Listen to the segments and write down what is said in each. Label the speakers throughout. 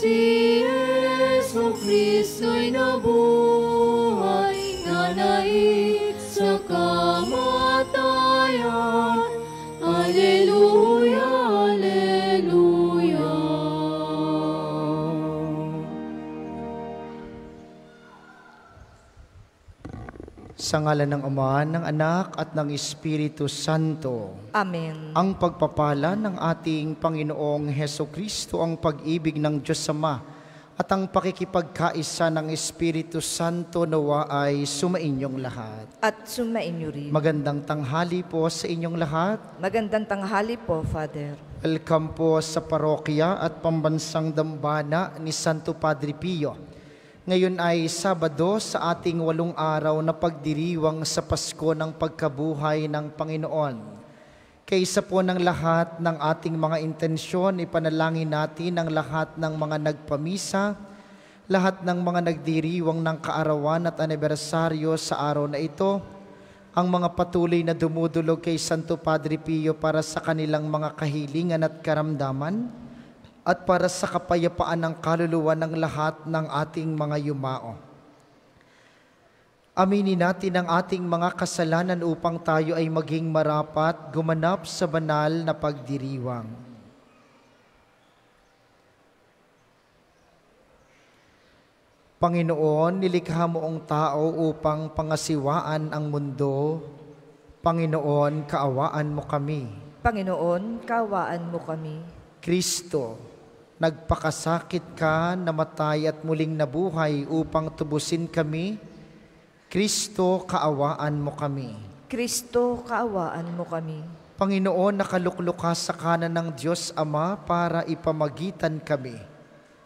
Speaker 1: Si Yesu Kristo'y nabuhay, Sa
Speaker 2: ngalan ng Ama, ng Anak, at ng Espiritu Santo,
Speaker 3: Amen.
Speaker 2: ang pagpapala ng ating Panginoong Heso Kristo, ang pag-ibig ng Diyos Ama, at ang pakikipagkaisa ng Espiritu Santo nawa ay sumainyong lahat.
Speaker 3: At sumainyo rin.
Speaker 2: Magandang tanghali po sa inyong lahat.
Speaker 3: Magandang tanghali po, Father.
Speaker 2: Welcome po sa parokya at pambansang dambana ni Santo Padre Pio. Ngayon ay Sabado sa ating walong araw na pagdiriwang sa Pasko ng pagkabuhay ng Panginoon. Kaysa po ng lahat ng ating mga intensyon, ipanalangin natin ang lahat ng mga nagpamisa, lahat ng mga nagdiriwang ng kaarawan at anibersaryo sa araw na ito, ang mga patuloy na dumudulog kay Santo Padre Pio para sa kanilang mga kahilingan at karamdaman, at para sa kapayapaan ng kaluluwa ng lahat ng ating mga yumao. Aminin natin ang ating mga kasalanan upang tayo ay maging marapat, gumanap sa banal na pagdiriwang. Panginoon, nilikha mo ang tao upang pangasiwaan ang mundo. Panginoon, kaawaan mo kami.
Speaker 3: Panginoon, kawaan mo kami.
Speaker 2: Kristo, nagpakasakit ka, namatay at muling nabuhay upang tubusin kami. Kristo, kaawaan mo kami.
Speaker 3: Kristo, kaawaan mo kami.
Speaker 2: Panginoon, nakaluklok ka sa kanan ng Diyos Ama para ipamagitan kami.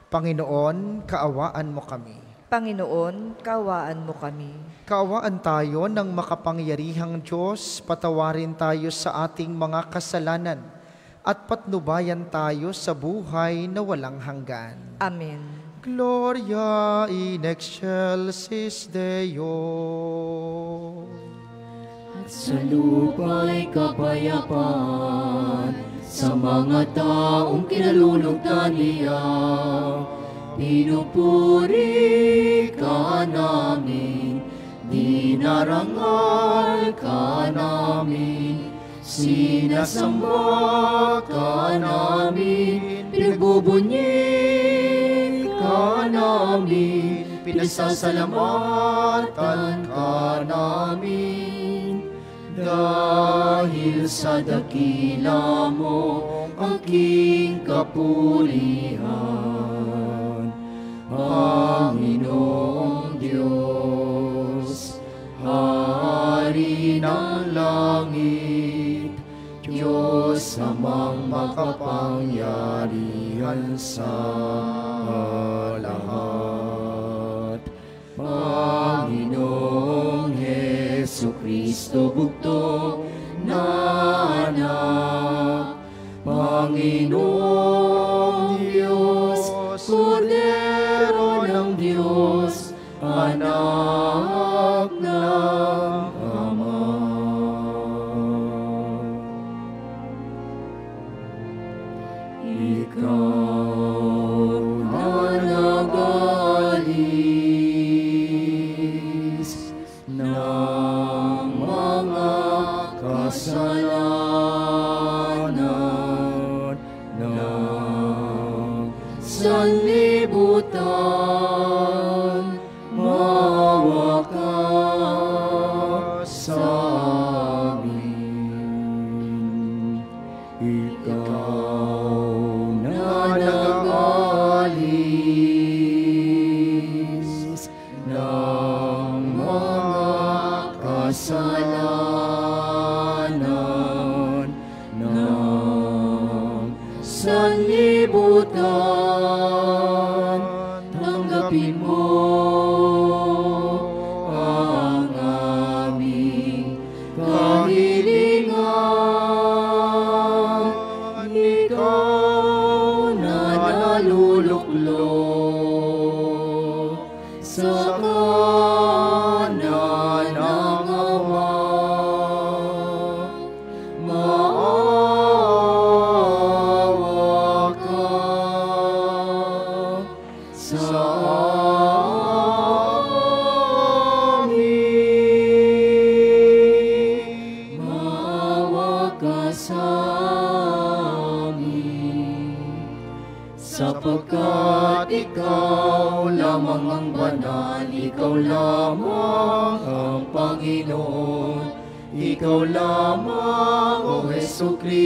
Speaker 2: Panginoon, kaawaan mo kami.
Speaker 3: Panginoon, kawaan mo kami.
Speaker 2: Kaawaan tayo ng makapangyarihang Diyos, patawarin tayo sa ating mga kasalanan at patnubayan tayo sa buhay na walang hanggan.
Speaker 3: Amen.
Speaker 2: Gloria in excelsis Deo.
Speaker 1: At sa lupa'y kapayapaan sa mga taong kinalulugdan niya. Pinupuri ka namin, dinarangal ka namin, sinasamba ka namin, pinagbubunyi ka namin, pinasasalamatan ka namin. Dahil sa dakila mo aking kapulihan, Tanggapin mo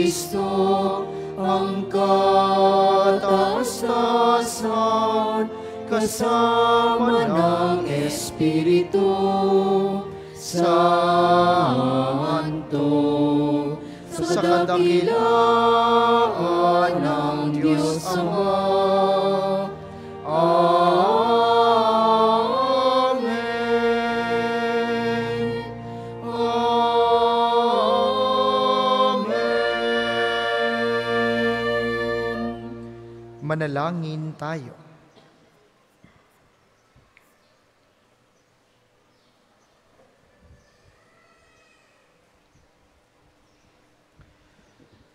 Speaker 1: Kristo, ang kataas-taasan, kasama ng Espiritu Santo. Sa kadakilaan
Speaker 2: tayo.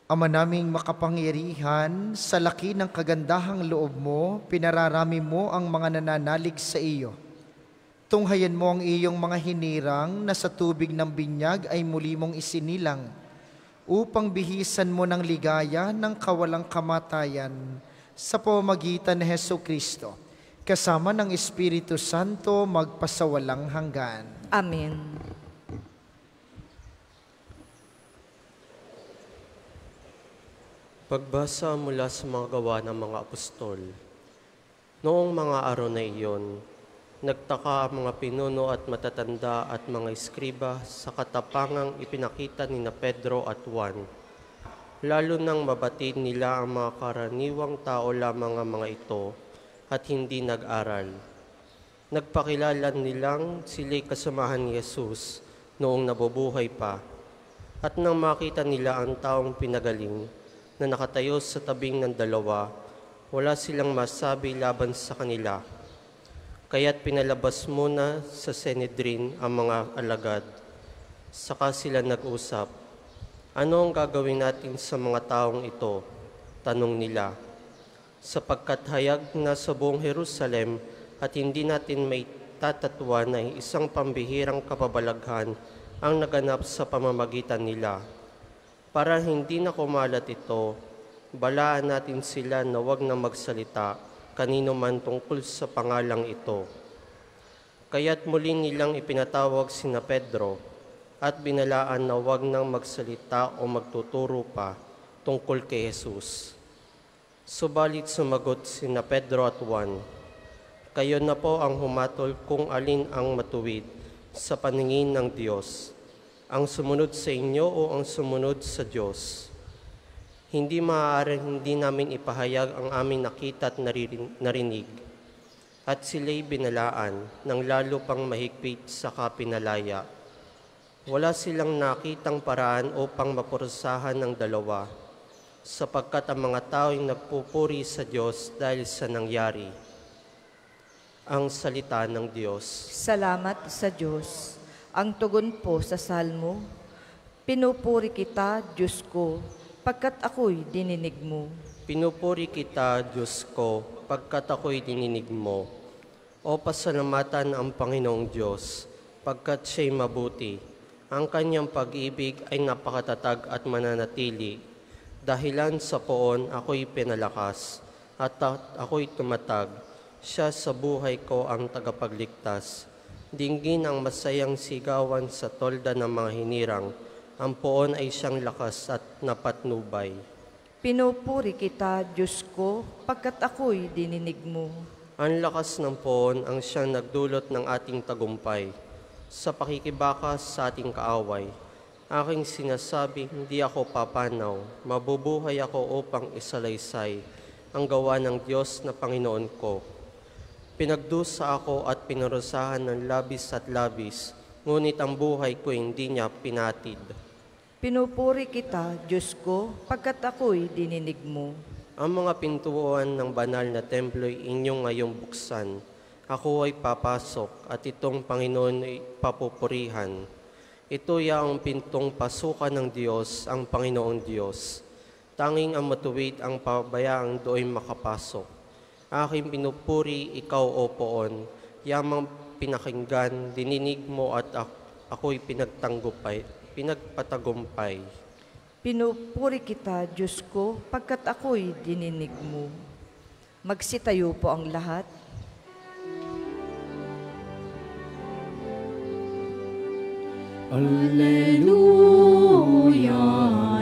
Speaker 2: Ama naming makapangyarihan, sa laki ng kagandahang loob mo, pinararami mo ang mga nananalig sa iyo. Tunghayan mo ang iyong mga hinirang na sa tubig ng binyag ay muli mong isinilang, upang bihisan mo ng ligaya ng kawalang kamatayan sa pamamagitan ni Heso Kristo, kasama ng Espiritu Santo magpasawalang hanggan.
Speaker 3: Amen.
Speaker 4: Pagbasa mula sa mga gawa ng mga apostol. Noong mga araw na iyon, nagtaka ang mga pinuno at matatanda at mga eskriba sa katapangang ipinakita ni na Pedro at Juan. Lalo nang mabatid nila ang mga karaniwang tao lamang ang mga ito at hindi nag-aral. Nagpakilala nilang sila'y kasamahan ni Jesus noong nabubuhay pa. At nang makita nila ang taong pinagaling, na nakatayo sa tabing ng dalawa, wala silang masabi laban sa kanila. Kaya't pinalabas muna sa Sanhedrin ang mga alagad. Saka sila nag-usap, ano ang gagawin natin sa mga taong ito? Tanong nila. Sapagkat hayag na sa buong Jerusalem at hindi natin may tatatwa na isang pambihirang kapabalaghan ang naganap sa pamamagitan nila. Para hindi na kumalat ito, balaan natin sila na wag na magsalita kanino man tungkol sa pangalang ito. Kaya't muli nilang ipinatawag sina Pedro at binalaan na wag nang magsalita o magtuturo pa tungkol kay Jesus. Subalit sumagot sina Pedro at Juan, Kayo na po ang humatol kung alin ang matuwid sa paningin ng Diyos ang sumunod sa inyo o ang sumunod sa Diyos. Hindi maaaring hindi namin ipahayag ang aming nakita at narinig. At sila'y binalaan ng lalo pang mahigpit sa kapinalaya. Wala silang nakitang paraan upang mapurusahan ng dalawa, sapagkat ang mga tao'y nagpupuri sa Diyos dahil sa nangyari. Ang salita ng Diyos.
Speaker 3: Salamat sa Diyos. Ang tugon po sa salmo, Pinupuri kita, Diyos ko, pagkat ako'y dininig mo.
Speaker 4: Pinupuri kita, Diyos ko, pagkat ako'y dininig mo. O pasalamatan ang Panginoong Diyos, pagkat siya'y mabuti. Ang kanyang pag-ibig ay napakatatag at mananatili. Dahilan sa poon ako'y pinalakas, at ako'y tumatag. Siya sa buhay ko ang tagapagligtas. Dinggin ang masayang sigawan sa tolda ng mga hinirang. Ang poon ay siyang lakas at napatnubay.
Speaker 3: Pinupuri kita, Diyos ko, pagkat ako'y dininig mo.
Speaker 4: Ang lakas ng poon ang siyang nagdulot ng ating tagumpay. Sa pakikibakas sa ating kaaway, aking sinasabi, hindi ako papanaw. Mabubuhay ako upang isalaysay ang gawa ng Diyos na Panginoon ko. Pinagdusa ako at pinarusahan ng labis at labis, ngunit ang buhay ko hindi niya pinatid.
Speaker 3: Pinupuri kita, Diyos ko, pagkat ako'y dininig mo.
Speaker 4: Ang mga pintuan ng banal na templo'y inyong ngayong buksan. Ako ay papasok at itong Panginoon ay papupurihan. Ito ang pintong pasukan ng Diyos, ang Panginoong Diyos. Tanging ang matuwid ang pabayaang do'y makapasok. Aking pinupuri, ikaw o poon. Yamang pinakinggan, dininig mo at ak- ako'y pinagtanggupay, pinagpatagumpay.
Speaker 3: Pinupuri kita, Diyos ko, pagkat ako'y dininig mo. Magsitayo po ang lahat.
Speaker 1: Alleluia,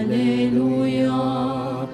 Speaker 1: Alleluia,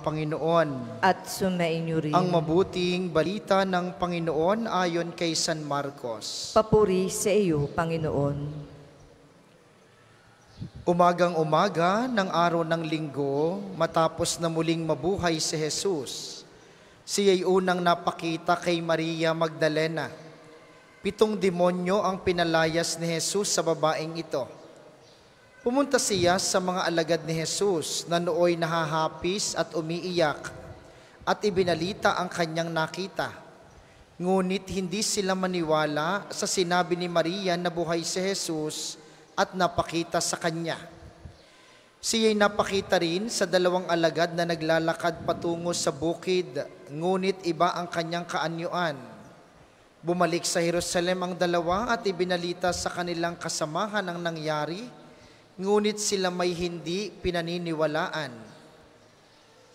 Speaker 2: Panginoon.
Speaker 3: At sumainyo rin.
Speaker 2: Ang mabuting balita ng Panginoon ayon kay San Marcos.
Speaker 3: Papuri sa iyo, Panginoon.
Speaker 2: Umagang umaga ng araw ng linggo, matapos na muling mabuhay si Jesus, siya'y unang napakita kay Maria Magdalena. Pitong demonyo ang pinalayas ni Jesus sa babaeng ito. Pumunta siya sa mga alagad ni Jesus na nooy nahahapis at umiiyak at ibinalita ang kanyang nakita. Ngunit hindi sila maniwala sa sinabi ni Maria na buhay si Jesus at napakita sa kanya. Siya'y napakita rin sa dalawang alagad na naglalakad patungo sa bukid, ngunit iba ang kanyang kaanyuan. Bumalik sa Jerusalem ang dalawa at ibinalita sa kanilang kasamahan ang nangyari, ngunit sila may hindi pinaniniwalaan.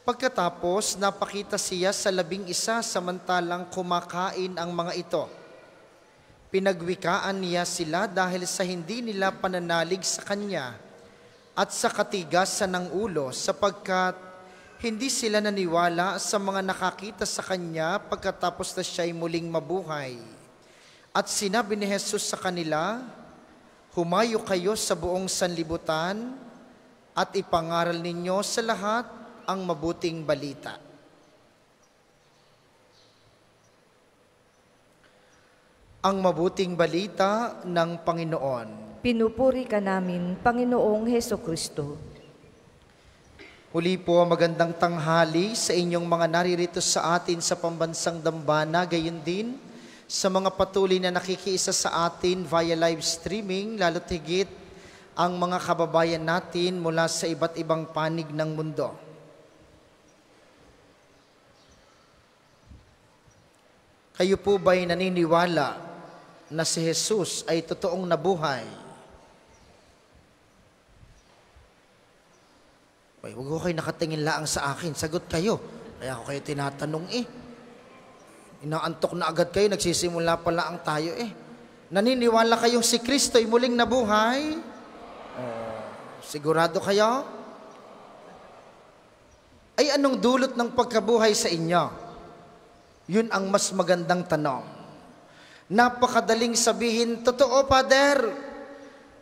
Speaker 2: Pagkatapos, napakita siya sa labing isa samantalang kumakain ang mga ito. Pinagwikaan niya sila dahil sa hindi nila pananalig sa kanya at sa katigasan ng ulo sapagkat hindi sila naniwala sa mga nakakita sa kanya pagkatapos na siya'y muling mabuhay. At sinabi ni Jesus sa kanila, Humayo kayo sa buong sanlibutan at ipangaral ninyo sa lahat ang mabuting balita. Ang mabuting balita ng Panginoon.
Speaker 3: Pinupuri ka namin, Panginoong Heso Kristo.
Speaker 2: Huli po, magandang tanghali sa inyong mga naririto sa atin sa pambansang dambana, gayon din sa mga patuloy na nakikiisa sa atin via live streaming, lalo't higit ang mga kababayan natin mula sa iba't ibang panig ng mundo. Kayo po ba'y naniniwala na si Jesus ay totoong nabuhay? Ay, huwag ko kayo nakatingin laang sa akin. Sagot kayo. Kaya ako kayo tinatanong eh. Inaantok na agad kayo, nagsisimula pa lang tayo eh. Naniniwala kayong si Kristo ay muling nabuhay? Oh, sigurado kayo? Ay anong dulot ng pagkabuhay sa inyo? Yun ang mas magandang tanong. Napakadaling sabihin, totoo, Father,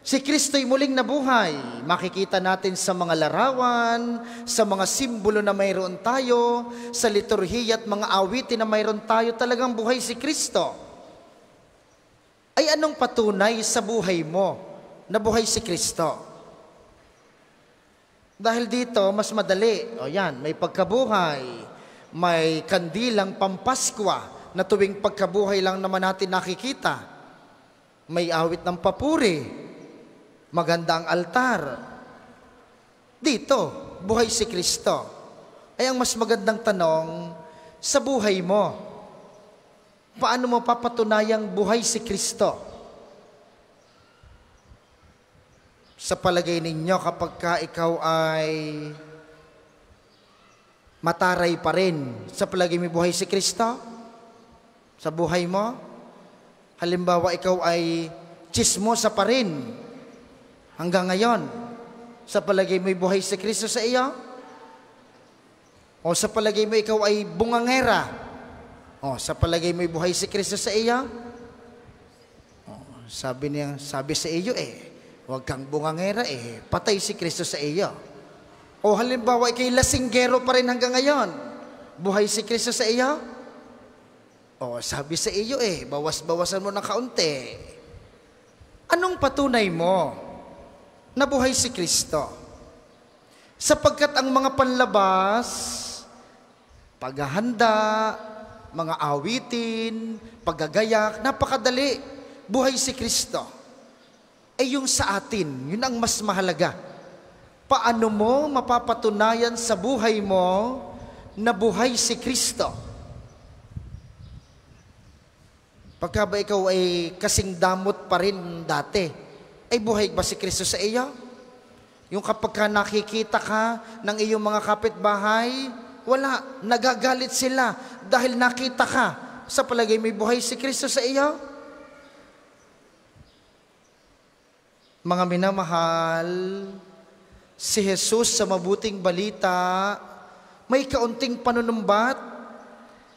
Speaker 2: Si Kristo'y muling nabuhay. Makikita natin sa mga larawan, sa mga simbolo na mayroon tayo, sa liturhiya at mga awitin na mayroon tayo, talagang buhay si Kristo. Ay anong patunay sa buhay mo na buhay si Kristo? Dahil dito, mas madali. O yan, may pagkabuhay, may kandilang pampaskwa na tuwing pagkabuhay lang naman natin nakikita. May awit ng papuri, maganda ang altar. Dito, buhay si Kristo. Ay ang mas magandang tanong, sa buhay mo, paano mo papatunayang buhay si Kristo? Sa palagay ninyo, kapag ka ikaw ay Mataray pa rin sa palagi may buhay si Kristo? Sa buhay mo? Halimbawa, ikaw ay chismosa pa rin hanggang ngayon. Sa palagay may buhay si Kristo sa iyo? O sa palagay mo ikaw ay bungangera? O sa palagay may buhay si Kristo sa iyo? O, sabi niya, sabi sa iyo eh, huwag kang bungangera eh, patay si Kristo sa iyo. O halimbawa, ikay lasinggero pa rin hanggang ngayon. Buhay si Kristo sa iyo? O sabi sa iyo eh, bawas-bawasan mo ng kaunti. Anong patunay mo na buhay si Kristo? Sapagkat ang mga panlabas, paghahanda, mga awitin, paggagayak, napakadali. Buhay si Kristo. Eh yung sa atin, yun ang mas mahalaga paano mo mapapatunayan sa buhay mo na buhay si Kristo? Pagka ba ikaw ay kasing damot pa rin dati, ay buhay ba si Kristo sa iyo? Yung kapag ka nakikita ka ng iyong mga kapitbahay, wala, nagagalit sila dahil nakita ka sa palagay may buhay si Kristo sa iyo? Mga minamahal, si Jesus sa mabuting balita, may kaunting panunumbat.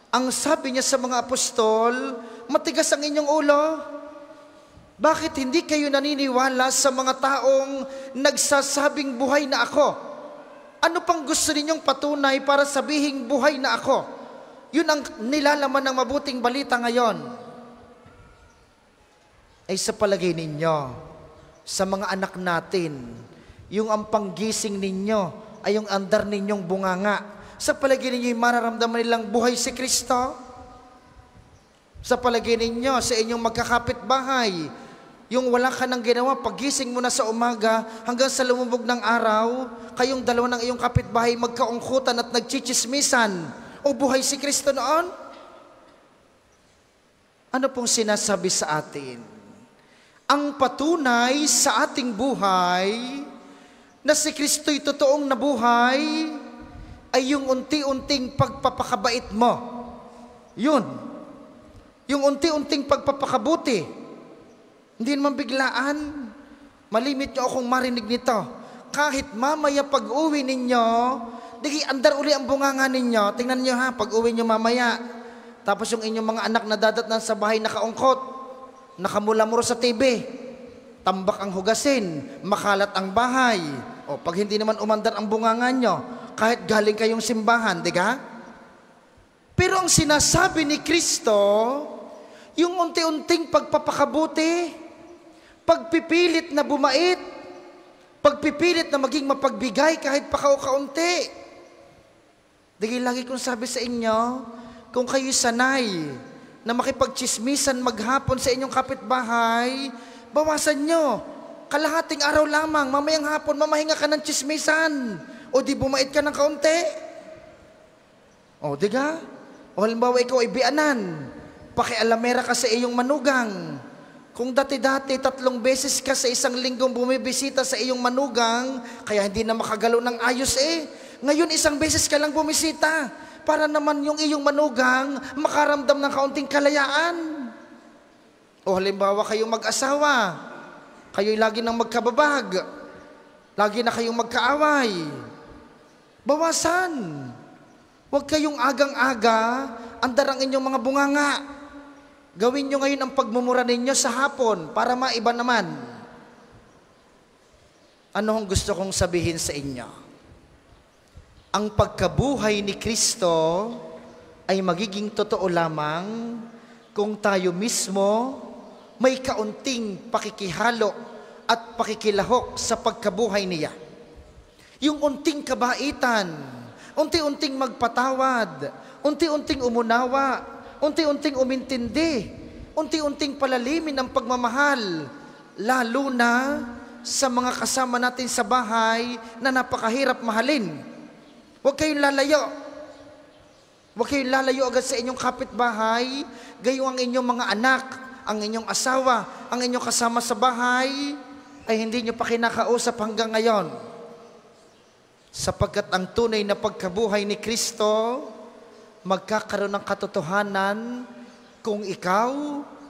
Speaker 2: Ang sabi niya sa mga apostol, matigas ang inyong ulo. Bakit hindi kayo naniniwala sa mga taong nagsasabing buhay na ako? Ano pang gusto ninyong patunay para sabihing buhay na ako? Yun ang nilalaman ng mabuting balita ngayon. Ay sa palagay ninyo, sa mga anak natin, yung ang panggising ninyo ay yung andar ninyong bunganga. Sa palagay ninyo, mararamdaman nilang buhay si Kristo? Sa palagay ninyo, sa inyong magkakapit bahay, yung wala ka nang ginawa, pagising mo na sa umaga, hanggang sa lumubog ng araw, kayong dalawa ng iyong kapitbahay magkaungkutan at nagchichismisan. O buhay si Kristo noon? Ano pong sinasabi sa atin? Ang patunay sa ating buhay na si Kristo'y totoong nabuhay ay yung unti-unting pagpapakabait mo. Yun. Yung unti-unting pagpapakabuti. Hindi naman biglaan. Malimit nyo akong marinig nito. Kahit mamaya pag-uwi ninyo, di andar uli ang bunganga ninyo. Tingnan nyo ha, pag-uwi nyo mamaya. Tapos yung inyong mga anak na dadatnan sa bahay nakaungkot, nakamulamuro sa TV, tambak ang hugasin, makalat ang bahay, o pag hindi naman umandar ang bunganga nyo, kahit galing kayong simbahan, di ka? Pero ang sinasabi ni Kristo, yung unti-unting pagpapakabuti, pagpipilit na bumait, pagpipilit na maging mapagbigay kahit pakao-kaunti. Dahil lagi kong sabi sa inyo, kung kayo sanay na makipagchismisan maghapon sa inyong kapitbahay, bawasan nyo kalahating araw lamang, mamayang hapon, mamahinga ka ng chismisan. O di bumait ka ng kaunti. O, di ka? O halimbawa ikaw ay bianan. Pakialamera ka sa iyong manugang. Kung dati-dati tatlong beses ka sa isang linggong bumibisita sa iyong manugang, kaya hindi na makagalaw ng ayos eh. Ngayon isang beses ka lang bumisita para naman yung iyong manugang makaramdam ng kaunting kalayaan. O halimbawa kayong mag-asawa, Kayo'y lagi nang magkababag. Lagi na kayong magkaaway. Bawasan. Huwag kayong agang-aga, andar ang inyong mga bunganga. Gawin nyo ngayon ang pagmumura ninyo sa hapon para maiba naman. Ano ang gusto kong sabihin sa inyo? Ang pagkabuhay ni Kristo ay magiging totoo lamang kung tayo mismo may kaunting pakikihalo at pakikilahok sa pagkabuhay niya. Yung unting kabaitan, unti-unting magpatawad, unti-unting umunawa, unti-unting umintindi, unti-unting palalimin ang pagmamahal, lalo na sa mga kasama natin sa bahay na napakahirap mahalin. Huwag kayong lalayo. Huwag kayong lalayo agad sa inyong kapitbahay, gayo ang inyong mga anak, ang inyong asawa, ang inyong kasama sa bahay, ay hindi nyo pa kinakausap hanggang ngayon. Sapagkat ang tunay na pagkabuhay ni Kristo, magkakaroon ng katotohanan kung ikaw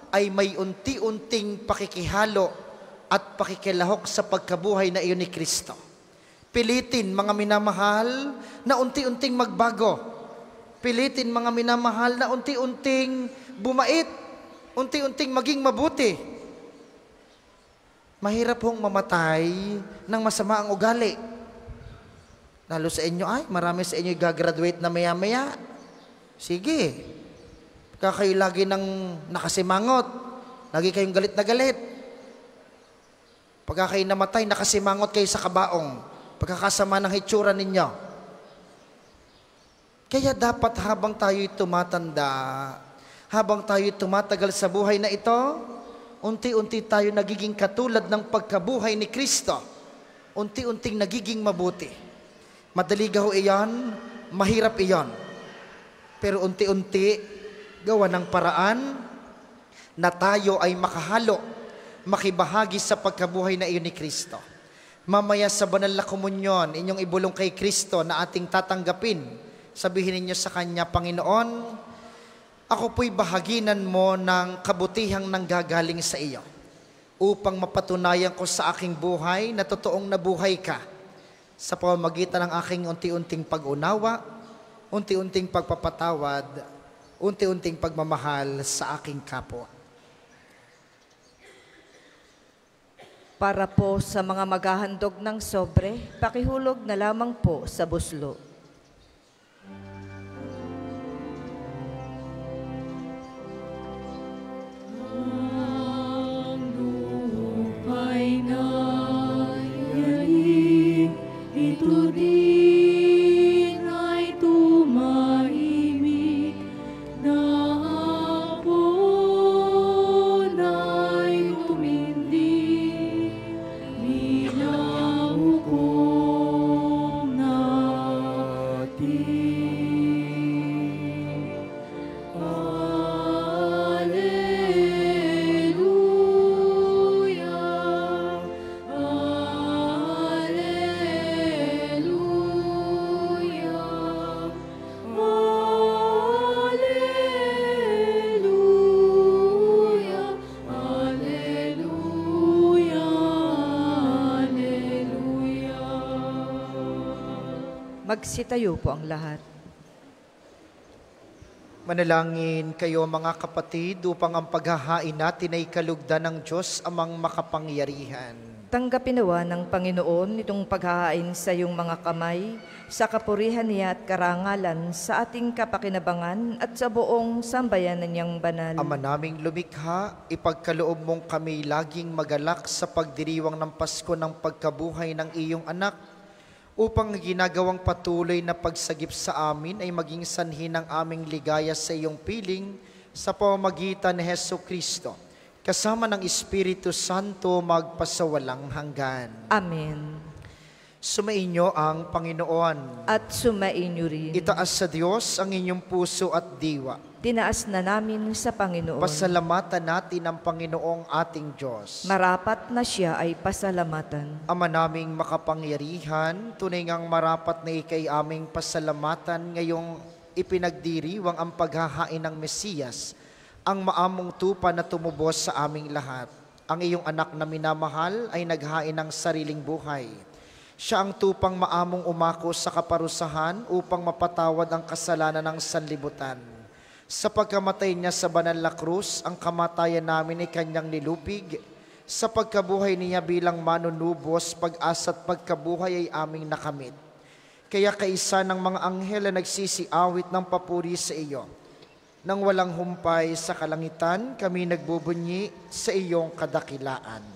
Speaker 2: ay may unti-unting pakikihalo at pakikilahok sa pagkabuhay na iyon ni Kristo. Pilitin mga minamahal na unti-unting magbago. Pilitin mga minamahal na unti-unting bumait, unti-unting maging mabuti. Mahirap hong mamatay ng masama ang ugali. Lalo sa inyo, ay, marami sa inyo gagraduate na maya-maya. Sige. Kayo lagi ng nakasimangot, lagi kayong galit na galit. Pagka namatay, nakasimangot kayo sa kabaong. Pagkakasama ng hitsura ninyo. Kaya dapat habang tayo'y tumatanda, habang tayo'y tumatagal sa buhay na ito, unti-unti tayo nagiging katulad ng pagkabuhay ni Kristo. Unti-unting nagiging mabuti. Madali gaho iyan, mahirap iyon. Pero unti-unti, gawa ng paraan na tayo ay makahalo, makibahagi sa pagkabuhay na iyon ni Kristo. Mamaya sa banal na komunyon, inyong ibulong kay Kristo na ating tatanggapin. Sabihin ninyo sa Kanya, Panginoon, ako po'y bahaginan mo ng kabutihang nanggagaling sa iyo upang mapatunayan ko sa aking buhay na totoong nabuhay ka sa pamamagitan ng aking unti-unting pag-unawa, unti-unting pagpapatawad, unti-unting pagmamahal sa aking kapwa.
Speaker 3: Para po sa mga maghahandog ng sobre, pakihulog na lamang po sa buslo.
Speaker 1: Ang lupa'y nayanig, ito din
Speaker 3: Magsitayo po ang lahat.
Speaker 2: Manalangin kayo mga kapatid upang ang paghahain natin ay kalugdan ng Diyos amang makapangyarihan.
Speaker 3: Tanggapin nawa ng Panginoon itong paghahain sa iyong mga kamay, sa kapurihan niya at karangalan, sa ating kapakinabangan at sa buong sambayanan niyang banal.
Speaker 2: Ama naming lumikha, ipagkaloob mong kami laging magalak sa pagdiriwang ng Pasko ng pagkabuhay ng iyong anak, upang ginagawang patuloy na pagsagip sa amin ay maging sanhi ng aming ligaya sa iyong piling sa pamamagitan ni Heso Kristo, kasama ng Espiritu Santo magpasawalang hanggan.
Speaker 3: Amen.
Speaker 2: Sumainyo ang Panginoon.
Speaker 3: At sumainyo rin.
Speaker 2: Itaas sa Diyos ang inyong puso at diwa.
Speaker 3: Tinaas na namin sa Panginoon.
Speaker 2: Pasalamatan natin ang Panginoong ating Diyos.
Speaker 3: Marapat na siya ay pasalamatan.
Speaker 2: Ama naming makapangyarihan, tunay ngang marapat na ikay aming pasalamatan ngayong ipinagdiriwang ang paghahain ng Mesiyas, ang maamong tupa na tumubos sa aming lahat. Ang iyong anak na minamahal ay naghain ng sariling buhay. Siya ang tupang maamong umako sa kaparusahan upang mapatawad ang kasalanan ng sanlibutan. Sa pagkamatay niya sa banal na krus, ang kamatayan namin ay kanyang nilupig. Sa pagkabuhay niya bilang manunubos, pag-asa at pagkabuhay ay aming nakamit. Kaya kaisa ng mga anghel na nagsisiawit ng papuri sa iyo. Nang walang humpay sa kalangitan, kami nagbubunyi sa iyong kadakilaan.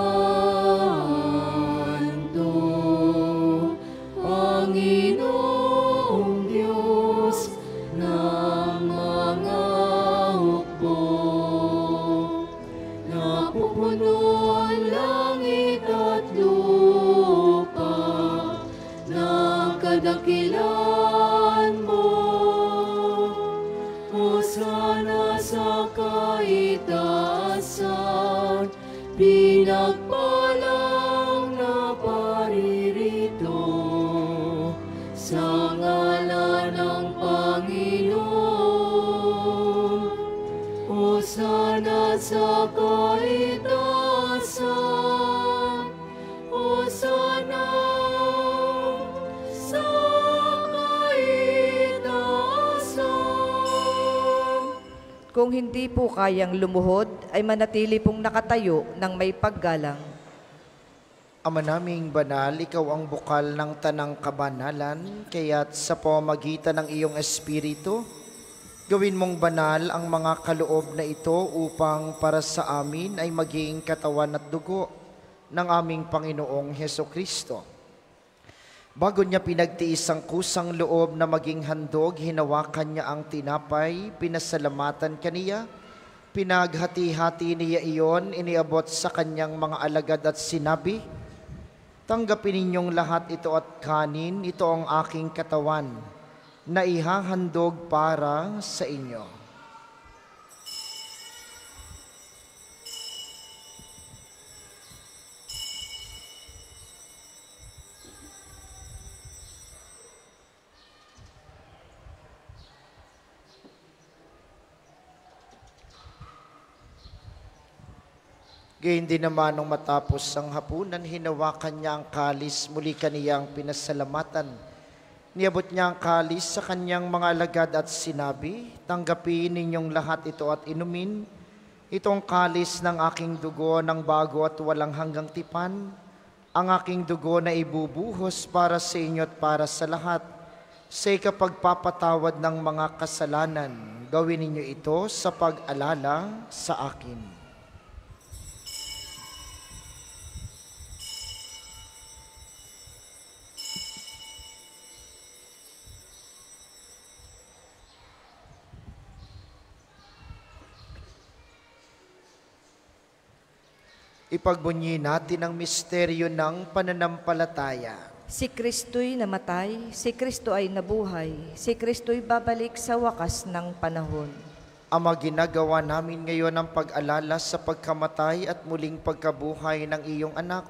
Speaker 3: Kung hindi po kayang lumuhod, ay manatili pong nakatayo ng may paggalang.
Speaker 2: Ama naming banal, ikaw ang bukal ng tanang kabanalan, kaya't sa pamagitan ng iyong espiritu, gawin mong banal ang mga kaloob na ito upang para sa amin ay maging katawan at dugo ng aming Panginoong Heso Kristo. Bago niya pinagtiis ang kusang loob na maging handog, hinawakan niya ang tinapay, pinasalamatan kaniya, pinaghati-hati niya iyon, iniabot sa kanyang mga alagad at sinabi, Tanggapin ninyong lahat ito at kanin, ito ang aking katawan, na ihahandog para sa inyo. Gayun din naman nung matapos ang hapunan, hinawakan niya ang kalis, muli kaniyang pinasalamatan. Niabot niya ang kalis sa kanyang mga alagad at sinabi, Tanggapin ninyong lahat ito at inumin, itong kalis ng aking dugo ng bago at walang hanggang tipan, ang aking dugo na ibubuhos para sa inyo at para sa lahat, sa ikapagpapatawad ng mga kasalanan. Gawin ninyo ito sa pag-alala sa akin. Ipagbunyi natin ang misteryo ng pananampalataya.
Speaker 3: Si Kristo'y namatay, si Kristo ay nabuhay, si Kristo'y babalik sa wakas ng panahon.
Speaker 2: Ama, ginagawa namin ngayon ang pag-alala sa pagkamatay at muling pagkabuhay ng iyong anak.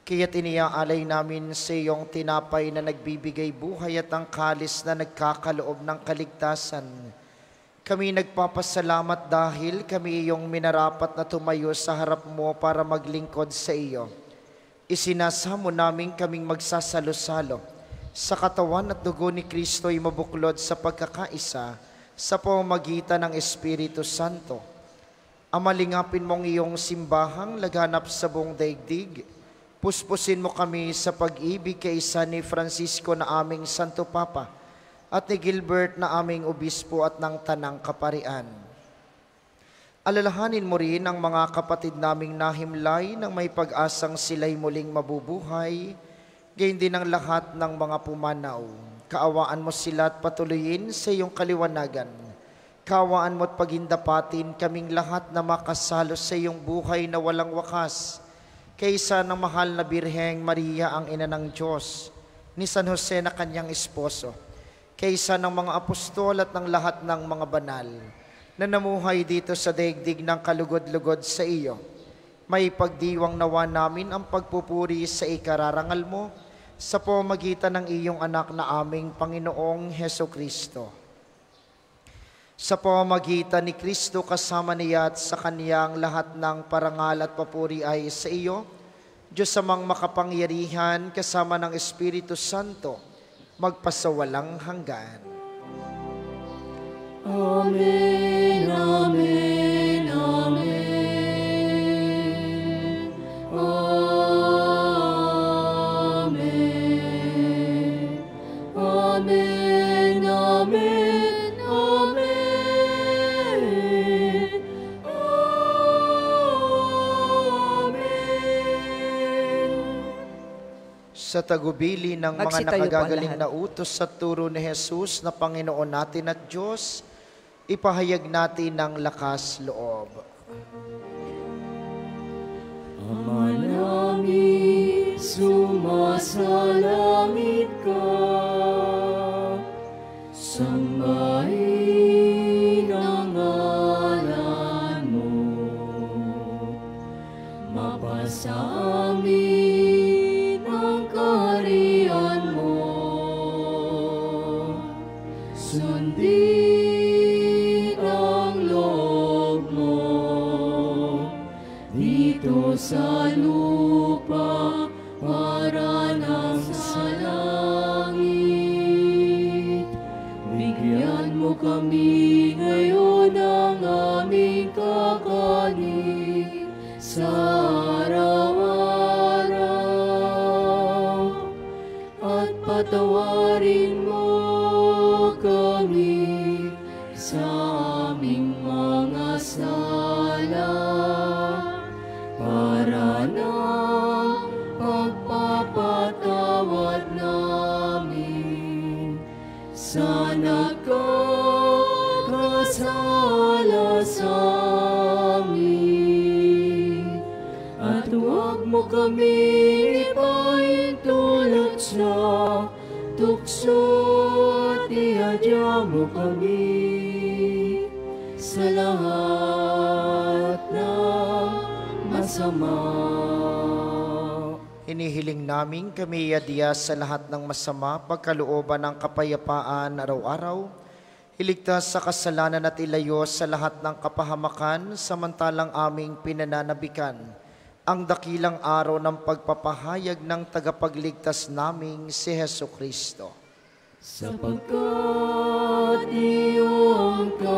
Speaker 2: Kaya tiniaalay namin sa iyong tinapay na nagbibigay buhay at ang kalis na nagkakaloob ng kaligtasan. Kami nagpapasalamat dahil kami iyong minarapat na tumayo sa harap mo para maglingkod sa iyo. Isinasamo namin kaming magsasalo-salo sa katawan at dugo ni Kristo ay mabuklod sa pagkakaisa sa pamamagitan ng Espiritu Santo. Amalingapin mong iyong simbahang laganap sa buong daigdig. Puspusin mo kami sa pag-ibig kay isa ni Francisco na aming Santo Papa at ni Gilbert na aming obispo at ng Tanang Kaparian. Alalahanin mo rin ang mga kapatid naming nahimlay nang may pag-asang sila'y muling mabubuhay, gayon din ang lahat ng mga pumanaw. Kaawaan mo sila at patuloyin sa iyong kaliwanagan. Kaawaan mo at pagindapatin kaming lahat na makasalo sa iyong buhay na walang wakas, kaysa ng mahal na Birheng Maria ang ina ng Diyos, ni San Jose na kanyang esposo, kaysa ng mga apostol at ng lahat ng mga banal, na namuhay dito sa daigdig ng kalugod-lugod sa iyo. May pagdiwang nawa namin ang pagpupuri sa ikararangal mo sa pamagitan ng iyong anak na aming Panginoong Heso Kristo. Sa pamamagitan ni Kristo kasama niya at sa kaniyang lahat ng parangal at papuri ay sa iyo, Diyos amang makapangyarihan kasama ng Espiritu Santo, magpasawalang hanggan.
Speaker 1: Amen, Amen.
Speaker 2: Sa tagubili ng mga
Speaker 3: Magsitayo po ang
Speaker 2: nakagagaling
Speaker 3: lahat.
Speaker 2: na utos sa turo ni Jesus na Panginoon natin at Diyos, ipahayag natin ng lakas loob.
Speaker 1: Ama namin, sumasalangit ka. Sambahin ang ngalan mo. Mapasa
Speaker 2: yadiya sa lahat ng masama, pagkalooban ng kapayapaan araw-araw, iligtas sa kasalanan at ilayo sa lahat ng kapahamakan, samantalang aming pinananabikan ang dakilang araw ng pagpapahayag ng tagapagligtas naming si Heso Kristo.
Speaker 1: Sapagkat iyong kaharian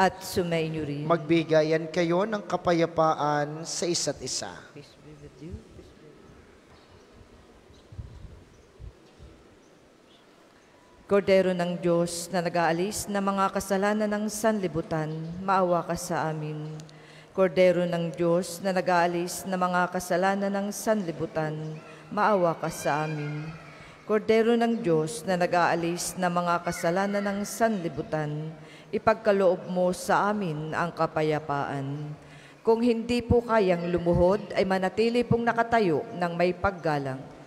Speaker 3: At sumainyo rin.
Speaker 2: Magbigayan kayo ng kapayapaan sa isa't isa.
Speaker 3: Peace be with you. Kordero ng Diyos na nag-aalis ng mga kasalanan ng sanlibutan, maawa ka sa amin. Kordero ng Diyos na nag-aalis ng mga kasalanan ng sanlibutan, maawa ka sa amin. Kordero ng Diyos na nag-aalis ng mga kasalanan ng sanlibutan, ipagkaloob mo sa amin ang kapayapaan. Kung hindi po kayang lumuhod, ay manatili pong nakatayo ng may paggalang.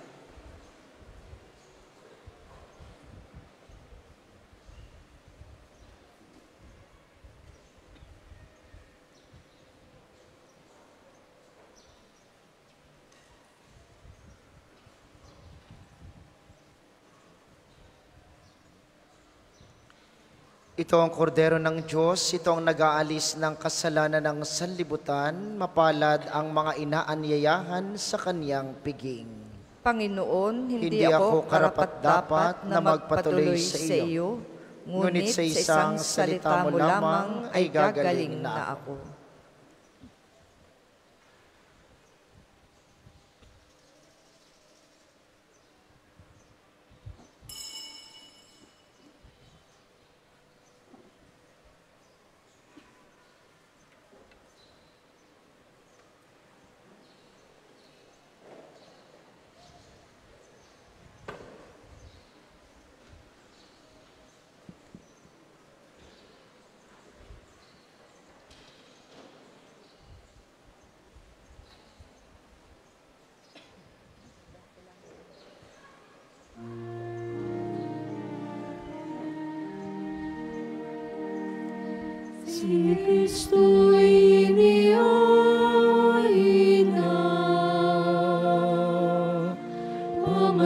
Speaker 2: Ito ang kordero ng Diyos, ito ang nag-aalis ng kasalanan ng sanlibutan, mapalad ang mga inaanyayahan sa kaniyang piging.
Speaker 3: Panginoon, hindi,
Speaker 2: Hindi
Speaker 3: ako
Speaker 2: ako
Speaker 3: karapat-dapat na magpatuloy sa iyo, ngunit sa isang salita mo lamang ay gagaling na ako.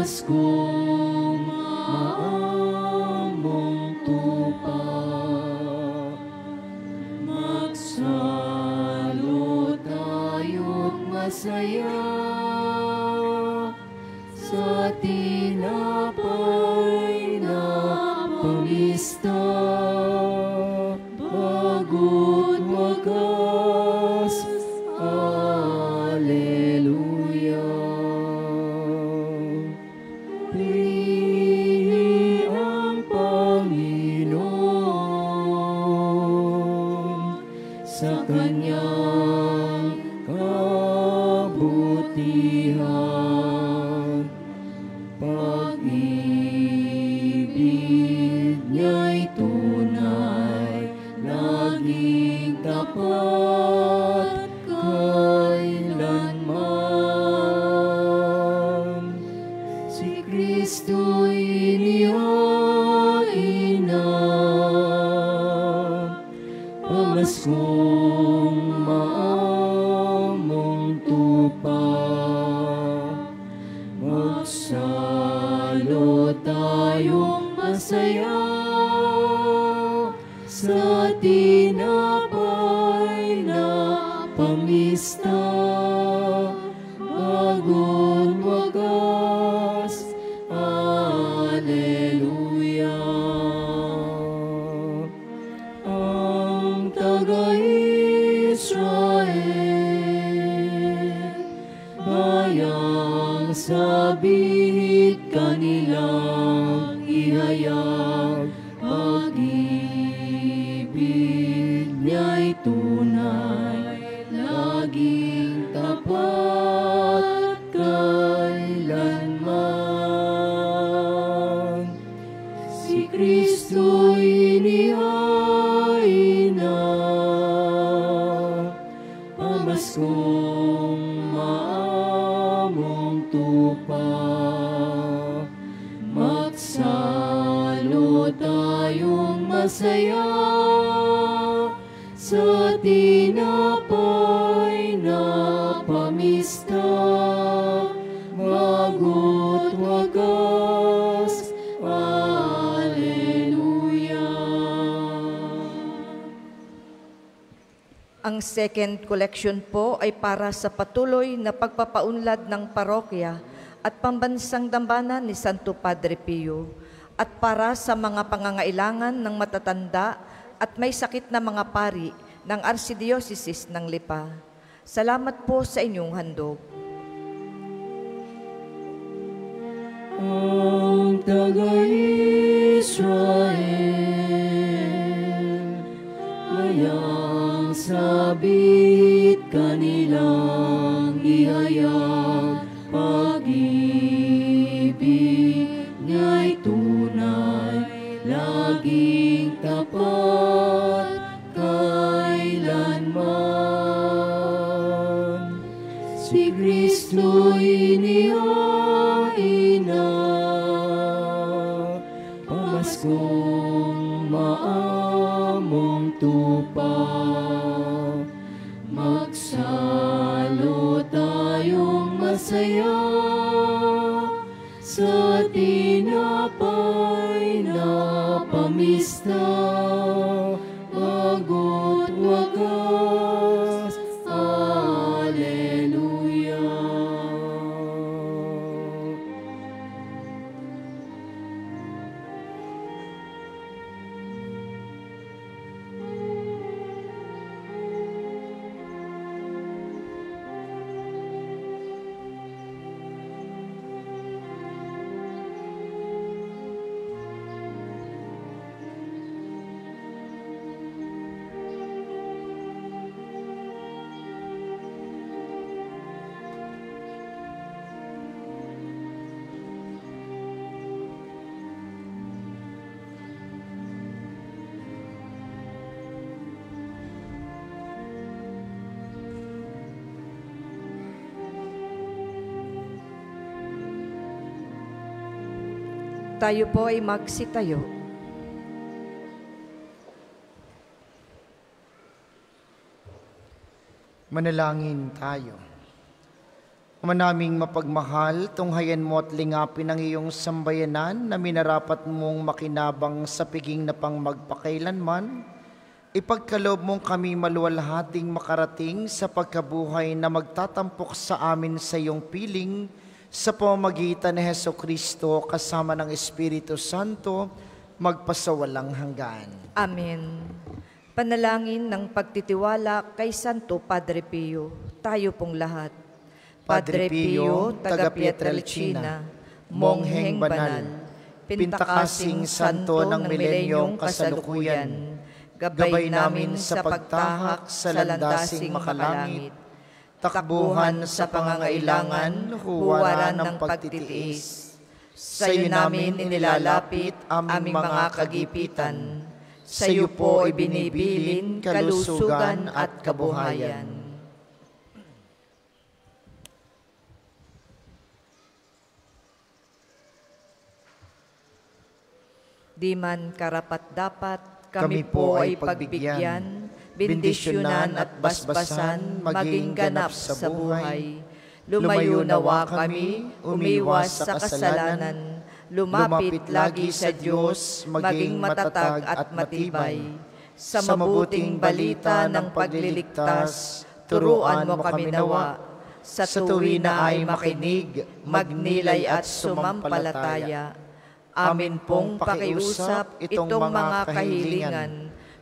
Speaker 1: school. Lord. Collection po ay para sa patuloy na pagpapaunlad ng parokya at pambansang dambana ni Santo Padre Pio at para sa mga pangangailangan ng matatanda at may sakit na mga pari ng Arsidiocesis ng Lipa. Salamat po sa inyong handog.
Speaker 5: ang taga-Israel sabit kanilang
Speaker 1: Tayo po ay magsitayo.
Speaker 2: Manalangin tayo. Ama naming mapagmahal, tunghayan mo at lingapin ang iyong sambayanan na minarapat mong makinabang sa piging na pang magpakailanman. Ipagkaloob mong kami maluwalhating makarating sa pagkabuhay na magtatampok sa amin sa iyong piling sa pamamagitan ni Heso Kristo kasama ng Espiritu Santo magpasawalang hanggan.
Speaker 3: Amen. Panalangin ng pagtitiwala kay Santo Padre Pio, tayo pong lahat. Padre Pio, taga Pietrelcina, mongheng banal, pintakasing santo ng milenyong kasalukuyan, gabay namin sa pagtahak sa landasing makalangit, takbuhan sa pangangailangan, huwaran ng pagtitiis. Sa iyo namin inilalapit aming mga kagipitan. Sa iyo po ibinibilin kalusugan at kabuhayan. Di man karapat-dapat, kami, po ay pagbigyan, bendisyonan at basbasan, maging ganap sa buhay. Lumayo nawa kami, umiwas sa kasalanan, lumapit lagi sa Diyos, maging matatag at matibay. Sa mabuting balita ng pagliligtas, turuan mo kami nawa. Sa tuwi na ay makinig, magnilay at sumampalataya. Amin pong pakiusap itong mga kahilingan.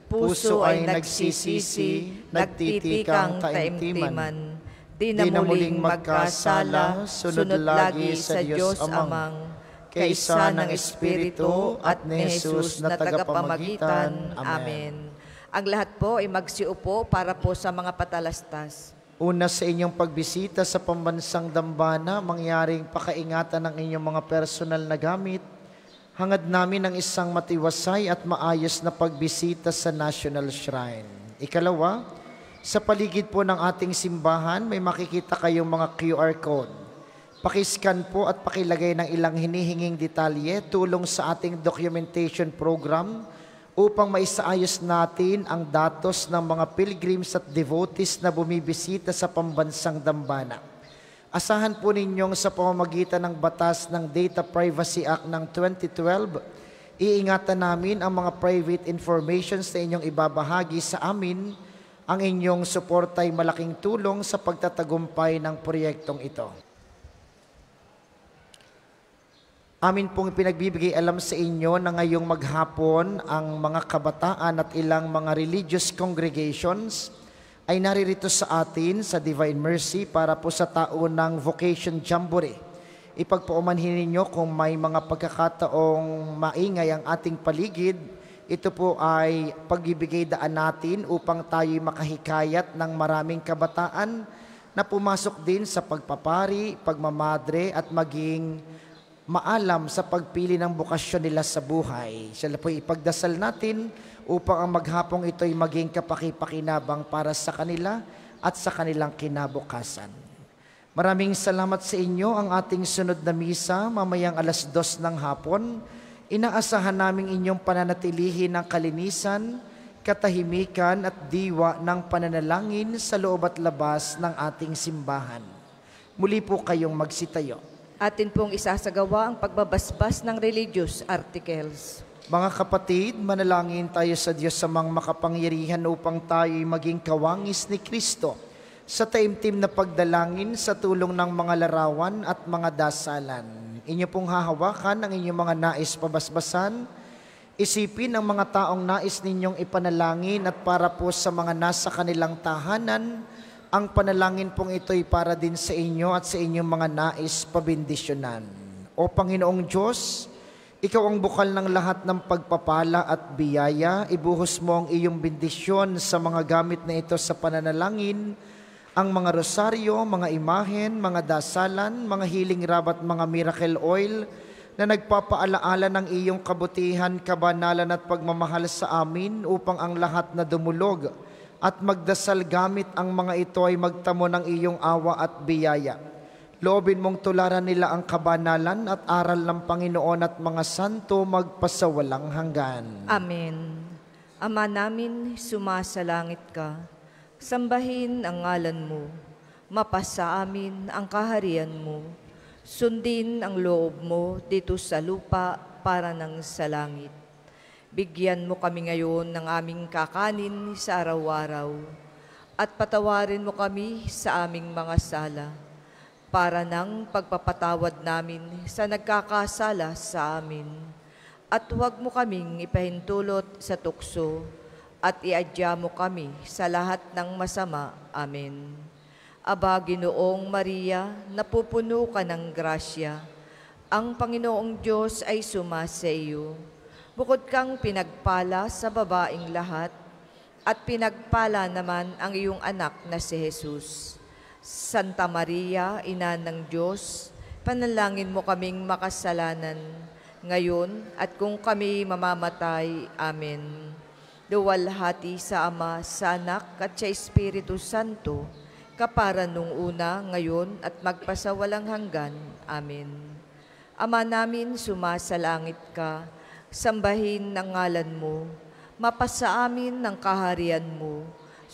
Speaker 3: Puso ay nagsisisi, nagtitikang taimtiman. Di na muling magkasala, sunod lagi sa Diyos Amang, kaisa ng Espiritu at ni Jesus na tagapamagitan. Amen. Ang lahat po ay magsiupo para po sa mga patalastas.
Speaker 2: Una sa inyong pagbisita sa pambansang dambana, mangyaring pakaingatan ng inyong mga personal na gamit, hangad namin ang isang matiwasay at maayos na pagbisita sa National Shrine. Ikalawa, sa paligid po ng ating simbahan, may makikita kayong mga QR code. Pakiscan po at pakilagay ng ilang hinihinging detalye tulong sa ating documentation program upang maisaayos natin ang datos ng mga pilgrims at devotees na bumibisita sa pambansang dambana. Asahan po ninyong sa pamamagitan ng batas ng Data Privacy Act ng 2012, iingatan namin ang mga private informations na inyong ibabahagi sa amin. Ang inyong suporta ay malaking tulong sa pagtatagumpay ng proyektong ito. Amin pong pinagbibigay alam sa inyo na ngayong maghapon ang mga kabataan at ilang mga religious congregations ay naririto sa atin sa Divine Mercy para po sa taon ng Vocation Jamboree. Ipagpaumanhin ninyo kung may mga pagkakataong maingay ang ating paligid, ito po ay pagbibigay daan natin upang tayo'y makahikayat ng maraming kabataan na pumasok din sa pagpapari, pagmamadre at maging maalam sa pagpili ng bukasyon nila sa buhay. Sila po ipagdasal natin upang ang maghapong ito ay maging kapakipakinabang para sa kanila at sa kanilang kinabukasan. Maraming salamat sa inyo ang ating sunod na misa mamayang alas dos ng hapon. Inaasahan naming inyong pananatilihin ng kalinisan, katahimikan at diwa ng pananalangin sa loob at labas ng ating simbahan. Muli po kayong magsitayo.
Speaker 3: Atin pong isasagawa ang pagbabasbas ng religious articles.
Speaker 2: Mga kapatid, manalangin tayo sa Diyos sa mga makapangyarihan upang tayo'y maging kawangis ni Kristo sa taimtim na pagdalangin sa tulong ng mga larawan at mga dasalan. Inyo pong hahawakan ang inyong mga nais pabasbasan. Isipin ang mga taong nais ninyong ipanalangin at para po sa mga nasa kanilang tahanan, ang panalangin pong ito'y para din sa inyo at sa inyong mga nais pabindisyonan. O Panginoong Diyos, ikaw ang bukal ng lahat ng pagpapala at biyaya. Ibuhos mo ang iyong bendisyon sa mga gamit na ito sa pananalangin, ang mga rosaryo, mga imahen, mga dasalan, mga healing rab at mga miracle oil na nagpapaalaala ng iyong kabutihan, kabanalan at pagmamahal sa amin upang ang lahat na dumulog at magdasal gamit ang mga ito ay magtamo ng iyong awa at biyaya. Loobin mong tularan nila ang kabanalan at aral ng Panginoon at mga santo magpasawalang hanggan.
Speaker 3: Amen. Ama namin, sumasalangit ka. Sambahin ang ngalan mo. Mapasa amin ang kaharian mo. Sundin ang loob mo dito sa lupa para ng sa langit. Bigyan mo kami ngayon ng aming kakanin sa araw-araw at patawarin mo kami sa aming mga sala para ng pagpapatawad namin sa nagkakasala sa amin. At huwag mo kaming ipahintulot sa tukso at iadya mo kami sa lahat ng masama. Amen. Aba, Ginoong Maria, napupuno ka ng grasya. Ang Panginoong Diyos ay sumasa iyo. Bukod kang pinagpala sa babaing lahat, at pinagpala naman ang iyong anak na si Jesus. Santa Maria, Ina ng Diyos, panalangin mo kaming makasalanan, ngayon at kung kami mamamatay. Amen. Duwalhati sa Ama, sa Anak at sa Espiritu Santo, kapara nung una, ngayon at magpasawalang hanggan. Amen. Ama namin, sumasalangit ka, sambahin ng ngalan mo, mapasa amin ng kaharian mo,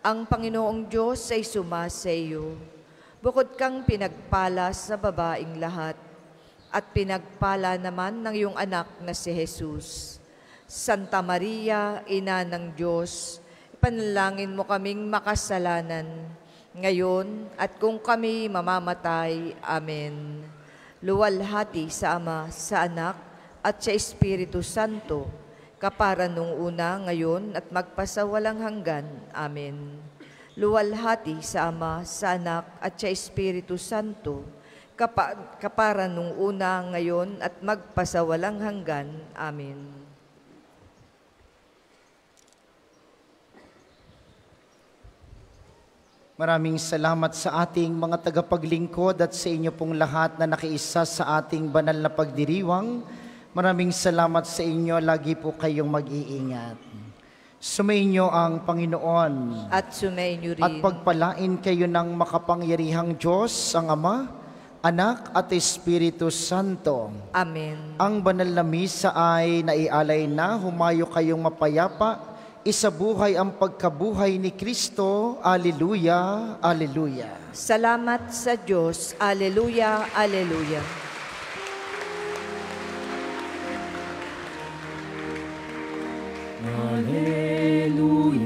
Speaker 3: Ang Panginoong Diyos ay iyo. Bukod kang pinagpala sa babaing lahat, at pinagpala naman ng iyong anak na si Jesus. Santa Maria, Ina ng Diyos, ipanalangin mo kaming makasalanan, ngayon at kung kami mamamatay. Amen. Luwalhati sa Ama, sa Anak, at sa Espiritu Santo, kapara nung una, ngayon, at magpasawalang hanggan. Amen. Luwalhati sa Ama, sa Anak, at sa Espiritu Santo, kapa, kapara nung una, ngayon, at magpasawalang hanggan. Amen.
Speaker 2: Maraming salamat sa ating mga tagapaglingkod at sa inyo pong lahat na nakiisa sa ating banal na pagdiriwang. Maraming salamat sa inyo. Lagi po kayong mag-iingat. Sumainyo ang Panginoon
Speaker 3: At sumainyo rin.
Speaker 2: at pagpalain kayo ng makapangyarihang Diyos, ang Ama, Anak at Espiritu Santo.
Speaker 3: Amen.
Speaker 2: Ang banal na misa ay naialay na, humayo kayong mapayapa, isabuhay ang pagkabuhay ni Kristo. Aleluya, aleluya.
Speaker 3: Salamat sa Diyos. Aleluya, aleluya.
Speaker 1: Hallelujah,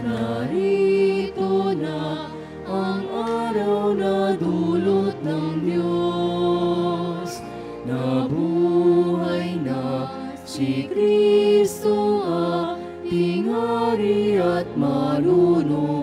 Speaker 1: narito na ang araw na dulot ng Diyos. Nabuhay na si Kristo ating hari at marunong